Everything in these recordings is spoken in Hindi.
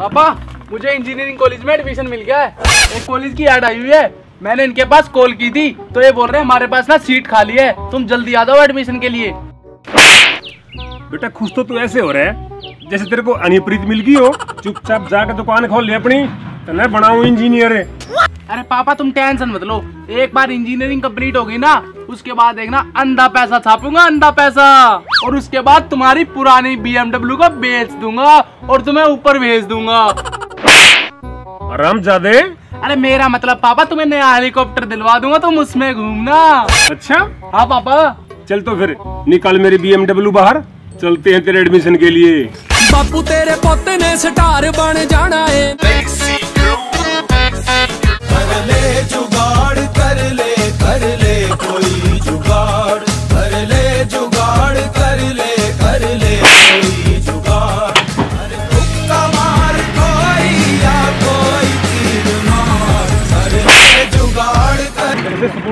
पापा मुझे इंजीनियरिंग कॉलेज में एडमिशन मिल गया है। एक कॉलेज की ऐड आई हुई है। मैंने इनके पास कॉल की थी। तो ये बोल रहे हैं हमारे पास ना सीट खाली है। तुम जल्दी आ जाओ एडमिशन के लिए। बेटा खुश तो तू ऐसे हो रहा है जैसे तेरे को अनिप्रीत मिल गई हो। चुपचाप जाकर दुकान खोल ले अपनी। तो मैं बनाऊँ इंजीनियर अरे पापा तुम टेंशन मत लो। एक बार इंजीनियरिंग कंप्लीट हो गई ना उसके बाद देखना अंधा पैसा छापूँगा अंधा पैसा। और उसके बाद तुम्हारी पुरानी बीएमडब्ल्यू को बेच दूँगा और तुम्हें ऊपर भेज दूँगा। आराम जादे अरे मेरा मतलब पापा तुम्हें नया हेलीकॉप्टर दिलवा दूँगा तुम उसमें घूमना। अच्छा। हाँ पापा। चल तो फिर निकाल मेरी बीएमडब्ल्यू बाहर। चलते हैं तेरे एडमिशन के लिए। बापू तेरे पोते ने स्टार बन जाना है।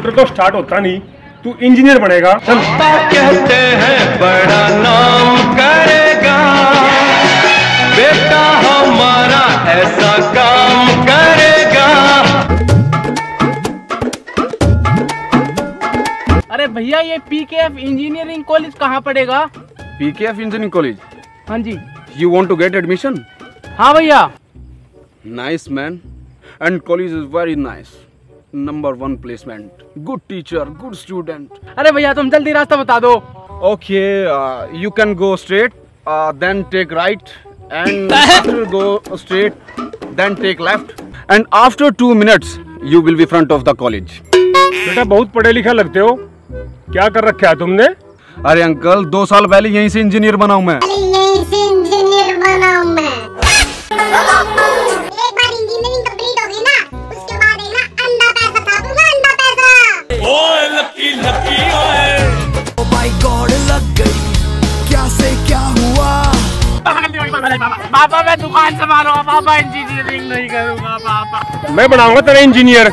ऐसे स्कूटर तो स्टार्ट होता नहीं तू इंजीनियर बनेगा। चल। कहते हैं बड़ा नाम करेगा। बेटा हमारा ऐसा काम करेगा। अरे भैया ये पीकेएफ इंजीनियरिंग कॉलेज कहाँ पड़ेगा? PKF इंजीनियरिंग कॉलेज हाँ जी। You want to get admission हाँ भैया। Nice man. And college is very nice. Number one placement. Good teacher good student अरे भैया तुम जल्दी रास्ता बता दो। Okay you can go straight then take right and go straight then take left and after two minutes you will be front of the college बेटा बहुत पढ़े लिखा लगते हो। क्या कर रखा है तुमने? अरे अंकल दो साल पहले यहीं से इंजीनियर बनाऊ मैं। पापा मैं दुकान संभालूँगा पापा इंजीनियरिंग नहीं करूँगा पापा मैं बनाऊँगा तेरा इंजीनियर